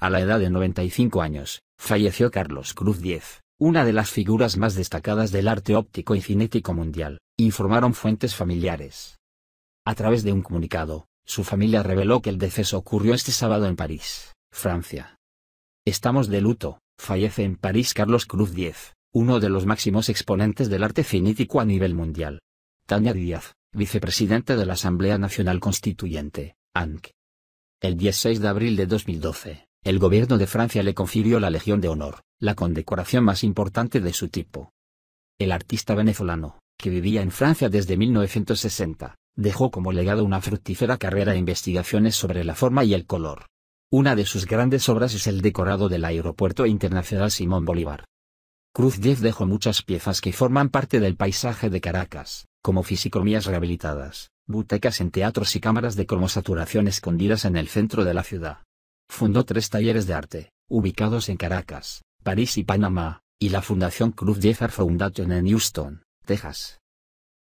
A la edad de 95 años, falleció Carlos Cruz Diez, una de las figuras más destacadas del arte óptico y cinético mundial, informaron fuentes familiares. A través de un comunicado, su familia reveló que el deceso ocurrió este sábado en París, Francia. Estamos de luto, fallece en París Carlos Cruz Diez, uno de los máximos exponentes del arte cinético a nivel mundial. Tania Díaz, vicepresidente de la Asamblea Nacional Constituyente, ANC. El 16 de abril de 2012, el gobierno de Francia le confirió la Legión de Honor, la condecoración más importante de su tipo. El artista venezolano, que vivía en Francia desde 1960, dejó como legado una fructífera carrera de investigaciones sobre la forma y el color. Una de sus grandes obras es el decorado del Aeropuerto Internacional Simón Bolívar. Cruz Diez dejó muchas piezas que forman parte del paisaje de Caracas, como fisicomías rehabilitadas, butecas en teatros y cámaras de cromosaturación escondidas en el centro de la ciudad. Fundó tres talleres de arte, ubicados en Caracas, París y Panamá, y la Fundación Cruz Art Foundation en Houston, Texas.